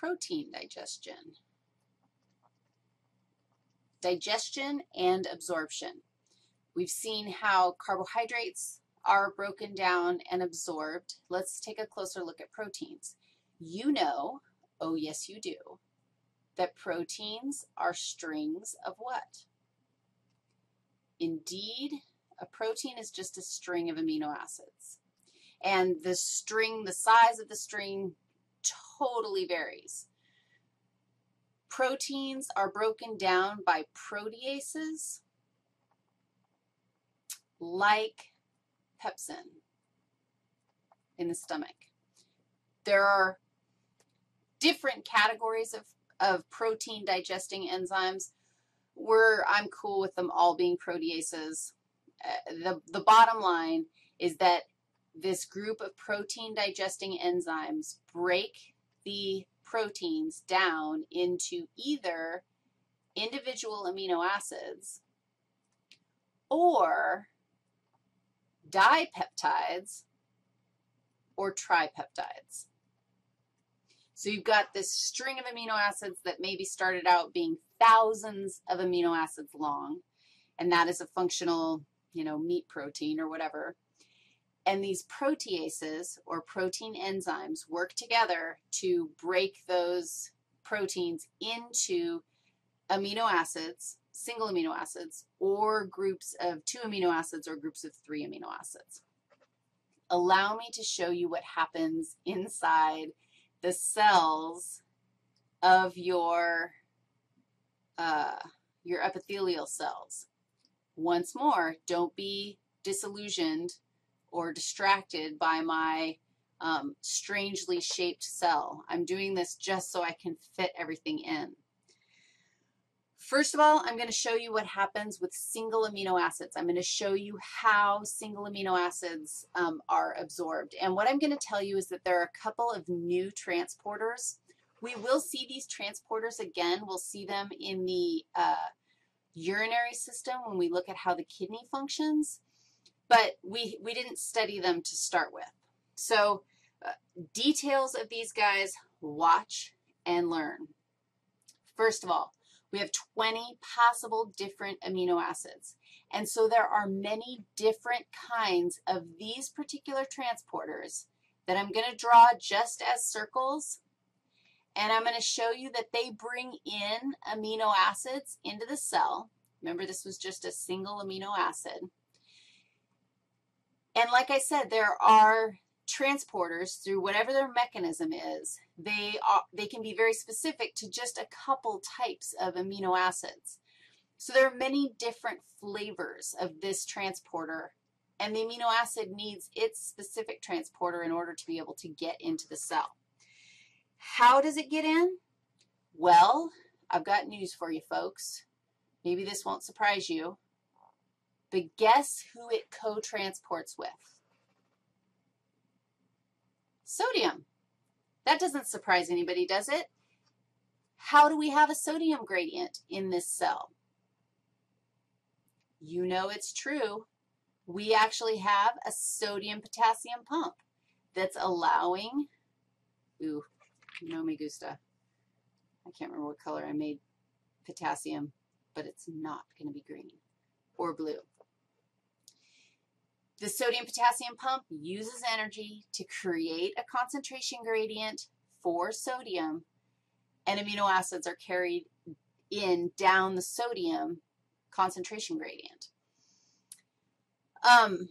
protein digestion. Digestion and absorption. We've seen how carbohydrates are broken down and absorbed. Let's take a closer look at proteins. You know, oh yes you do, that proteins are strings of what? Indeed, a protein is just a string of amino acids. And the string, the size of the string totally varies. Proteins are broken down by proteases like pepsin in the stomach. There are different categories of, of protein digesting enzymes where I'm cool with them all being proteases. Uh, the, the bottom line is that this group of protein digesting enzymes break the proteins down into either individual amino acids or dipeptides or tripeptides. So you've got this string of amino acids that maybe started out being thousands of amino acids long, and that is a functional, you know, meat protein or whatever. And these proteases or protein enzymes work together to break those proteins into amino acids, single amino acids, or groups of two amino acids or groups of three amino acids. Allow me to show you what happens inside the cells of your, uh, your epithelial cells. Once more, don't be disillusioned or distracted by my um, strangely shaped cell. I'm doing this just so I can fit everything in. First of all, I'm going to show you what happens with single amino acids. I'm going to show you how single amino acids um, are absorbed. And what I'm going to tell you is that there are a couple of new transporters. We will see these transporters again. We'll see them in the uh, urinary system when we look at how the kidney functions but we, we didn't study them to start with. So uh, details of these guys, watch and learn. First of all, we have 20 possible different amino acids. And so there are many different kinds of these particular transporters that I'm going to draw just as circles. And I'm going to show you that they bring in amino acids into the cell. Remember, this was just a single amino acid. And like I said, there are transporters through whatever their mechanism is. They, are, they can be very specific to just a couple types of amino acids. So there are many different flavors of this transporter, and the amino acid needs its specific transporter in order to be able to get into the cell. How does it get in? Well, I've got news for you folks. Maybe this won't surprise you. But guess who it co-transports with? Sodium. That doesn't surprise anybody, does it? How do we have a sodium gradient in this cell? You know it's true. We actually have a sodium-potassium pump that's allowing, ooh, no me gusta. I can't remember what color I made potassium, but it's not going to be green or blue. The sodium-potassium pump uses energy to create a concentration gradient for sodium, and amino acids are carried in down the sodium concentration gradient. Um,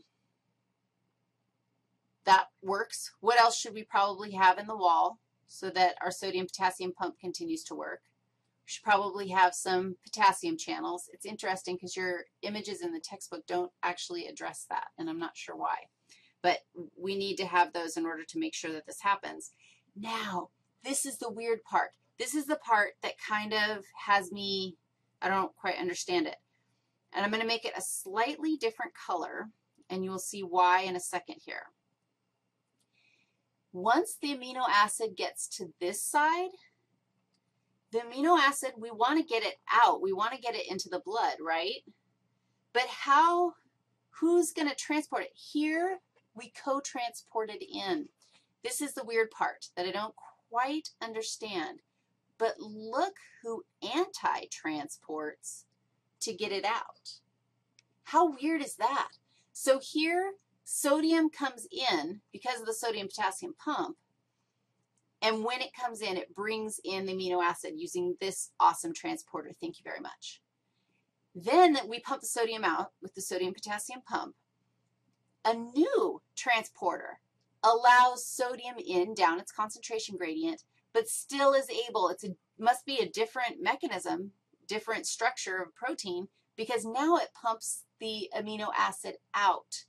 that works. What else should we probably have in the wall so that our sodium-potassium pump continues to work? Should probably have some potassium channels. It's interesting because your images in the textbook don't actually address that, and I'm not sure why. But we need to have those in order to make sure that this happens. Now, this is the weird part. This is the part that kind of has me, I don't quite understand it. And I'm going to make it a slightly different color, and you will see why in a second here. Once the amino acid gets to this side, the amino acid, we want to get it out. We want to get it into the blood, right? But how, who's going to transport it? Here, we co-transport it in. This is the weird part that I don't quite understand. But look who anti-transports to get it out. How weird is that? So here, sodium comes in because of the sodium-potassium pump, and when it comes in, it brings in the amino acid using this awesome transporter. Thank you very much. Then we pump the sodium out with the sodium-potassium pump. A new transporter allows sodium in down its concentration gradient, but still is able, it must be a different mechanism, different structure of protein, because now it pumps the amino acid out.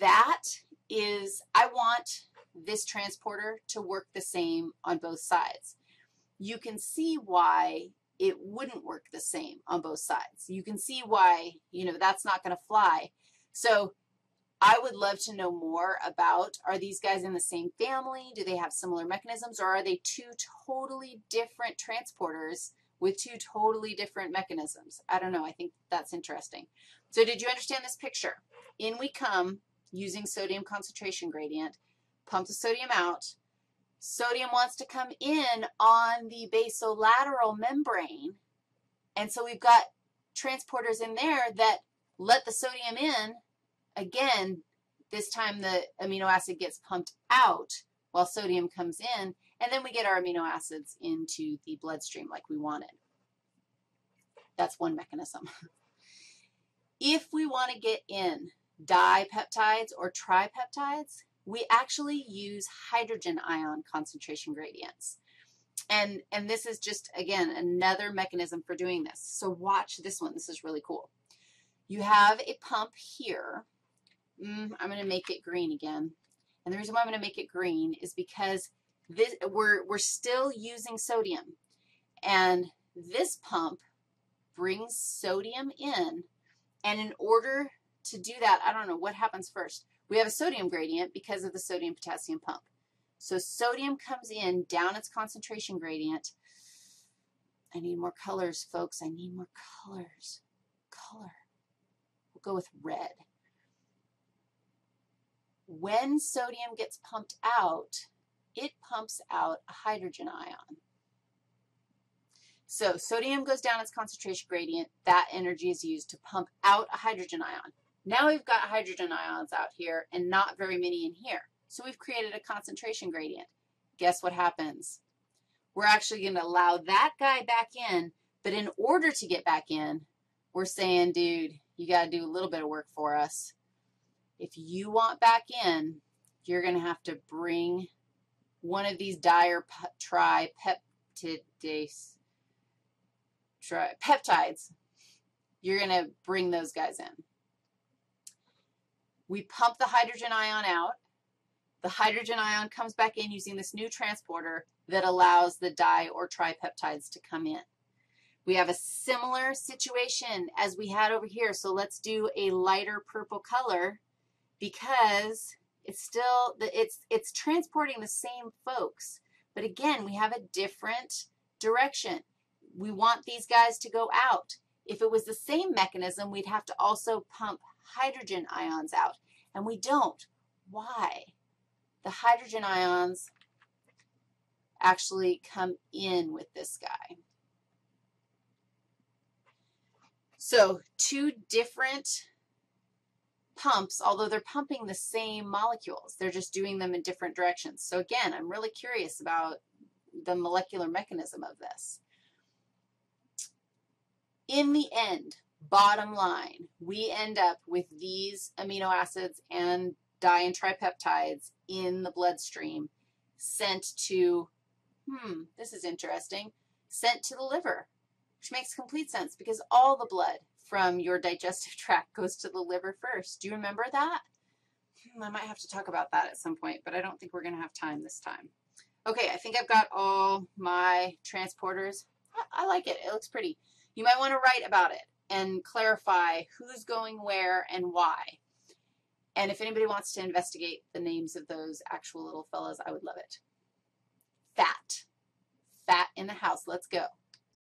That is, I want this transporter to work the same on both sides. You can see why it wouldn't work the same on both sides. You can see why, you know, that's not going to fly. So I would love to know more about, are these guys in the same family? Do they have similar mechanisms? Or are they two totally different transporters with two totally different mechanisms? I don't know. I think that's interesting. So did you understand this picture? In we come using sodium concentration gradient, pump the sodium out. Sodium wants to come in on the basolateral membrane. And so we've got transporters in there that let the sodium in Again, this time the amino acid gets pumped out while sodium comes in, and then we get our amino acids into the bloodstream like we wanted. That's one mechanism. if we want to get in dipeptides or tripeptides, we actually use hydrogen ion concentration gradients. And, and this is just, again, another mechanism for doing this. So watch this one. This is really cool. You have a pump here mm, I'm going to make it green again. And the reason why I'm going to make it green is because this, we're, we're still using sodium. And this pump brings sodium in. And in order to do that, I don't know what happens first. We have a sodium gradient because of the sodium-potassium pump. So sodium comes in down its concentration gradient. I need more colors, folks. I need more colors. Color. We'll go with red when sodium gets pumped out, it pumps out a hydrogen ion. So sodium goes down its concentration gradient. That energy is used to pump out a hydrogen ion. Now we've got hydrogen ions out here and not very many in here. So we've created a concentration gradient. Guess what happens? We're actually going to allow that guy back in, but in order to get back in, we're saying, dude, you got to do a little bit of work for us. If you want back in, you're going to have to bring one of these dire tripeptidase tri peptides. You're going to bring those guys in. We pump the hydrogen ion out. The hydrogen ion comes back in using this new transporter that allows the di or tripeptides to come in. We have a similar situation as we had over here. So let's do a lighter purple color because it's still, it's, it's transporting the same folks. But again, we have a different direction. We want these guys to go out. If it was the same mechanism, we'd have to also pump hydrogen ions out. And we don't. Why? The hydrogen ions actually come in with this guy. So two different pumps, although they're pumping the same molecules. They're just doing them in different directions. So again, I'm really curious about the molecular mechanism of this. In the end, bottom line, we end up with these amino acids and di and tripeptides in the bloodstream sent to, hmm, this is interesting, sent to the liver, which makes complete sense because all the blood from your digestive tract goes to the liver first. Do you remember that? Hmm, I might have to talk about that at some point, but I don't think we're going to have time this time. Okay, I think I've got all my transporters. I, I like it. It looks pretty. You might want to write about it and clarify who's going where and why. And if anybody wants to investigate the names of those actual little fellas, I would love it. Fat. Fat in the house. Let's go.